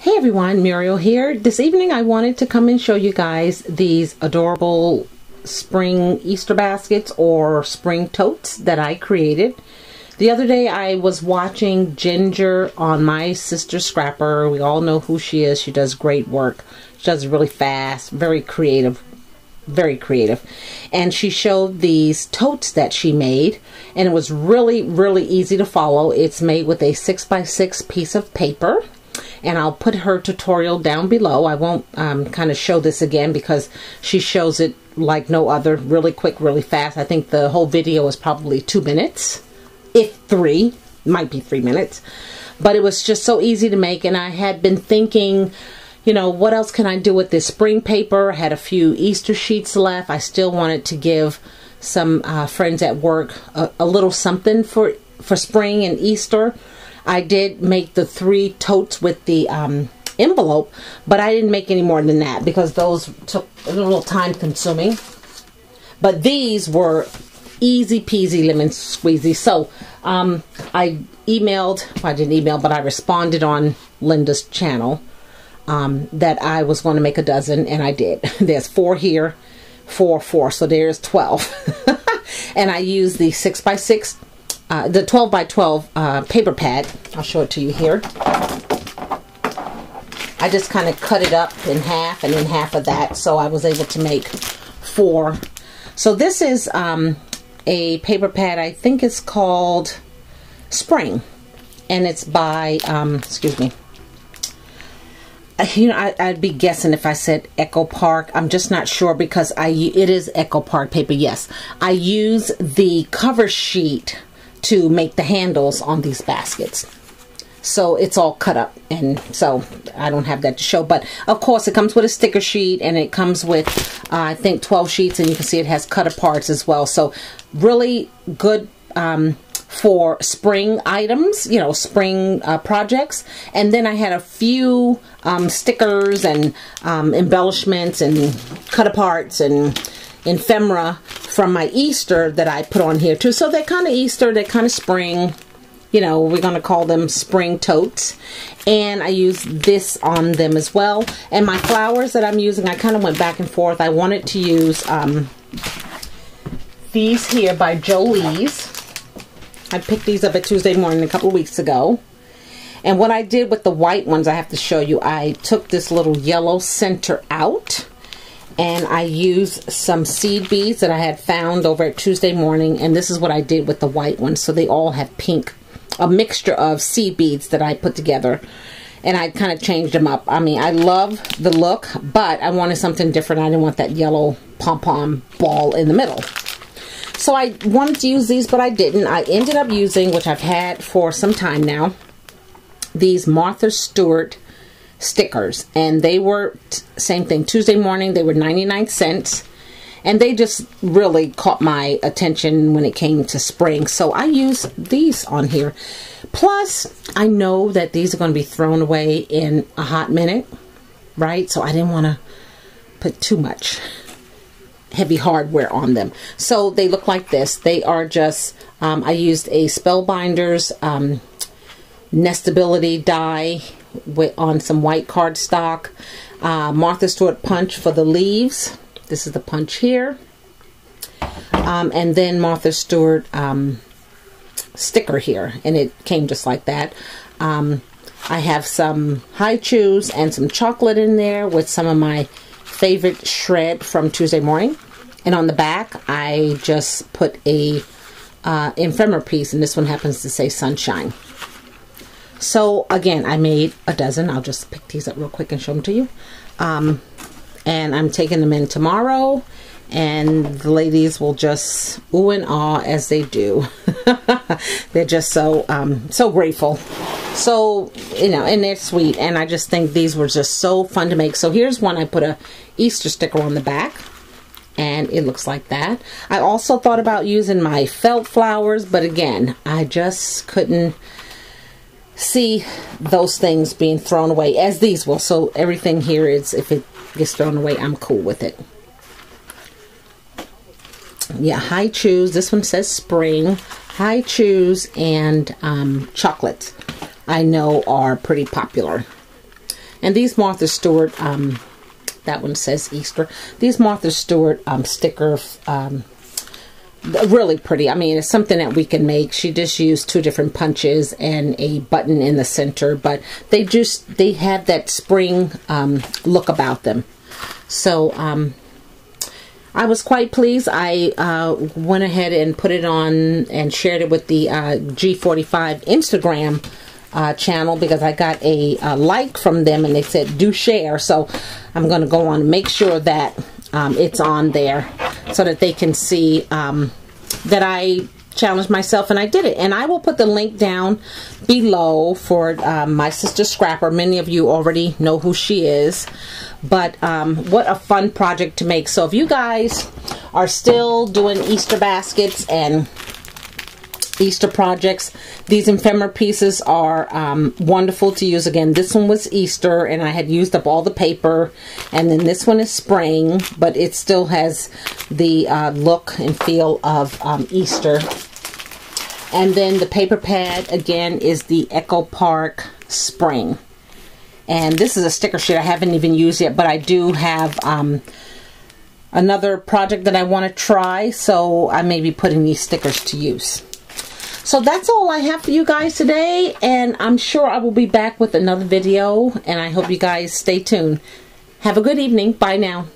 Hey everyone, Muriel here. This evening I wanted to come and show you guys these adorable spring Easter baskets or spring totes that I created. The other day I was watching Ginger on my Sister's Scrapper. We all know who she is. She does great work. She does really fast, very creative, very creative. And she showed these totes that she made and it was really, really easy to follow. It's made with a six by six piece of paper and I'll put her tutorial down below. I won't um, kind of show this again because she shows it like no other, really quick, really fast. I think the whole video is probably two minutes, if three, might be three minutes. But it was just so easy to make, and I had been thinking, you know, what else can I do with this spring paper? I had a few Easter sheets left. I still wanted to give some uh, friends at work a, a little something for for spring and Easter. I did make the three totes with the um, envelope, but I didn't make any more than that because those took a little time consuming. But these were easy peasy lemon squeezy. So um, I emailed, well, I didn't email, but I responded on Linda's channel um, that I was going to make a dozen, and I did. There's four here, four, four, so there's 12. and I used the 6 by 6 uh, the 12 by 12 uh, paper pad. I'll show it to you here. I just kind of cut it up in half and in half of that so I was able to make four. So this is um, a paper pad. I think it's called Spring and it's by, um, excuse me, uh, you know, I, would be guessing if I said Echo Park. I'm just not sure because I it is Echo Park paper. Yes, I use the cover sheet to make the handles on these baskets. So it's all cut up and so I don't have that to show. But of course it comes with a sticker sheet and it comes with uh, I think 12 sheets and you can see it has cut aparts as well. So really good um, for spring items, you know, spring uh, projects. And then I had a few um, stickers and um, embellishments and cut aparts and ephemera from my Easter that I put on here too. So they're kind of Easter, they're kind of spring. You know, we're going to call them spring totes. And I use this on them as well. And my flowers that I'm using, I kind of went back and forth. I wanted to use um, these here by Jolee's. I picked these up at Tuesday morning a couple weeks ago. And what I did with the white ones, I have to show you, I took this little yellow center out and I used some seed beads that I had found over at Tuesday morning and this is what I did with the white ones. So they all have pink a mixture of seed beads that I put together and I kind of changed them up. I mean I love the look but I wanted something different. I didn't want that yellow pom-pom ball in the middle. So I wanted to use these but I didn't. I ended up using which I've had for some time now these Martha Stewart stickers and they were same thing. Tuesday morning they were 99 cents and they just really caught my attention when it came to spring so I use these on here. Plus I know that these are going to be thrown away in a hot minute right? So I didn't want to put too much heavy hardware on them. So they look like this. They are just um, I used a Spellbinders um, nestability die with, on some white cardstock. Uh, Martha Stewart punch for the leaves. This is the punch here. Um, and then Martha Stewart um, sticker here. And it came just like that. Um, I have some Hi-Chews and some chocolate in there with some of my favorite shred from Tuesday morning. And on the back, I just put a uh, ephemera piece, and this one happens to say sunshine. So again, I made a dozen. I'll just pick these up real quick and show them to you. Um, and I'm taking them in tomorrow and the ladies will just ooh and ah as they do. they're just so um, so grateful. So, you know, and they're sweet. And I just think these were just so fun to make. So here's one I put a Easter sticker on the back. And it looks like that. I also thought about using my felt flowers. But again, I just couldn't see those things being thrown away as these will. So everything here is, if it gets thrown away, I'm cool with it. Yeah, Hi-Chews. This one says spring. Hi-Chews and um, chocolates I know are pretty popular. And these Martha Stewart, um, that one says Easter. These Martha Stewart um, sticker, um, really pretty. I mean, it's something that we can make. She just used two different punches and a button in the center, but they just, they have that spring um, look about them. So, um, I was quite pleased. I uh, went ahead and put it on and shared it with the uh, G45 Instagram uh, channel because I got a, a, like from them and they said do share. So I'm going to go on and make sure that um, it's on there so that they can see um, that I challenged myself and I did it. And I will put the link down below for um, my Sister's Scrapper. Many of you already know who she is. But um, what a fun project to make. So if you guys are still doing Easter baskets and Easter projects. These ephemera pieces are um, wonderful to use. Again, this one was Easter, and I had used up all the paper. And then this one is spring, but it still has the uh, look and feel of um, Easter. And then the paper pad, again, is the Echo Park Spring. And this is a sticker sheet I haven't even used yet, but I do have um, another project that I want to try, so I may be putting these stickers to use. So that's all I have for you guys today, and I'm sure I will be back with another video, and I hope you guys stay tuned. Have a good evening. Bye now.